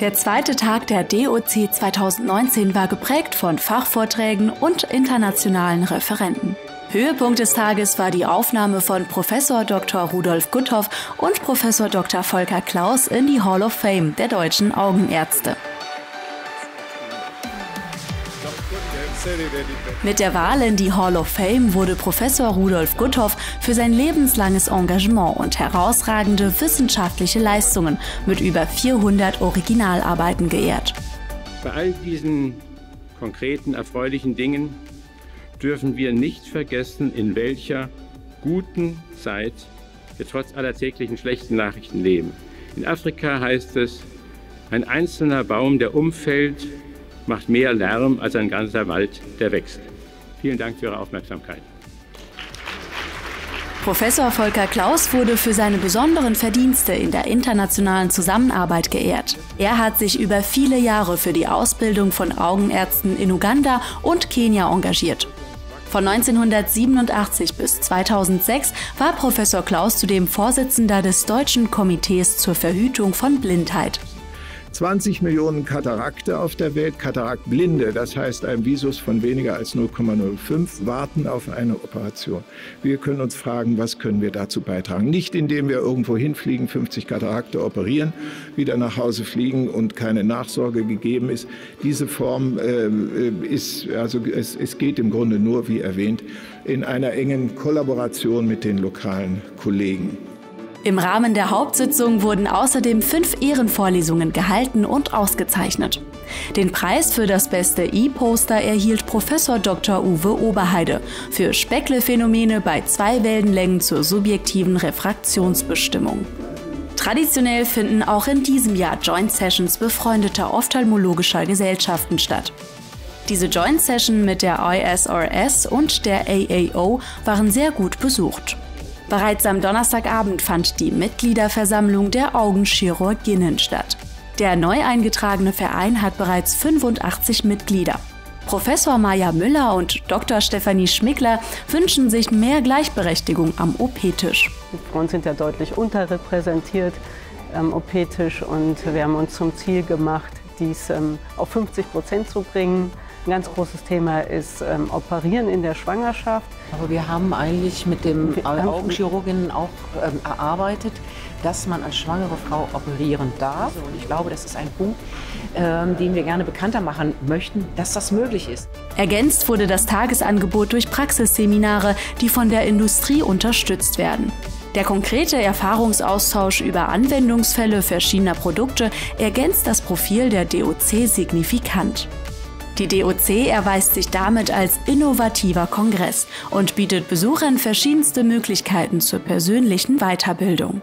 Der zweite Tag der DOC 2019 war geprägt von Fachvorträgen und internationalen Referenten. Höhepunkt des Tages war die Aufnahme von Professor Dr. Rudolf Gutthoff und Professor Dr. Volker Klaus in die Hall of Fame der deutschen Augenärzte. Mit der Wahl in die Hall of Fame wurde Professor Rudolf Gutthoff für sein lebenslanges Engagement und herausragende wissenschaftliche Leistungen mit über 400 Originalarbeiten geehrt. Bei all diesen konkreten, erfreulichen Dingen dürfen wir nicht vergessen, in welcher guten Zeit wir trotz aller täglichen schlechten Nachrichten leben. In Afrika heißt es, ein einzelner Baum, der umfällt, macht mehr Lärm als ein ganzer Wald, der wächst. Vielen Dank für Ihre Aufmerksamkeit. Professor Volker Klaus wurde für seine besonderen Verdienste in der internationalen Zusammenarbeit geehrt. Er hat sich über viele Jahre für die Ausbildung von Augenärzten in Uganda und Kenia engagiert. Von 1987 bis 2006 war Professor Klaus zudem Vorsitzender des Deutschen Komitees zur Verhütung von Blindheit. 20 Millionen Katarakte auf der Welt, Kataraktblinde, das heißt ein Visus von weniger als 0,05, warten auf eine Operation. Wir können uns fragen, was können wir dazu beitragen? Nicht indem wir irgendwo hinfliegen, 50 Katarakte operieren, wieder nach Hause fliegen und keine Nachsorge gegeben ist. Diese Form äh, ist, also es, es geht im Grunde nur, wie erwähnt, in einer engen Kollaboration mit den lokalen Kollegen. Im Rahmen der Hauptsitzung wurden außerdem fünf Ehrenvorlesungen gehalten und ausgezeichnet. Den Preis für das beste E-Poster erhielt Professor Dr. Uwe Oberheide für Speckle-Phänomene bei zwei Wellenlängen zur subjektiven Refraktionsbestimmung. Traditionell finden auch in diesem Jahr Joint Sessions befreundeter ophthalmologischer Gesellschaften statt. Diese Joint Session mit der ISRS und der AAO waren sehr gut besucht. Bereits am Donnerstagabend fand die Mitgliederversammlung der Augenchirurginnen statt. Der neu eingetragene Verein hat bereits 85 Mitglieder. Professor Maja Müller und Dr. Stefanie Schmickler wünschen sich mehr Gleichberechtigung am OP-Tisch. Frauen sind ja deutlich unterrepräsentiert am OP-Tisch und wir haben uns zum Ziel gemacht, dies ähm, auf 50 Prozent zu bringen. Ein ganz großes Thema ist ähm, Operieren in der Schwangerschaft. Aber wir haben eigentlich mit dem Augenchirurginnen auch ähm, erarbeitet, dass man als schwangere Frau operieren darf. Und ich glaube, das ist ein Punkt, ähm, den wir gerne bekannter machen möchten, dass das möglich ist. Ergänzt wurde das Tagesangebot durch Praxisseminare, die von der Industrie unterstützt werden. Der konkrete Erfahrungsaustausch über Anwendungsfälle verschiedener Produkte ergänzt das Profil der DOC signifikant. Die DOC erweist sich damit als innovativer Kongress und bietet Besuchern verschiedenste Möglichkeiten zur persönlichen Weiterbildung.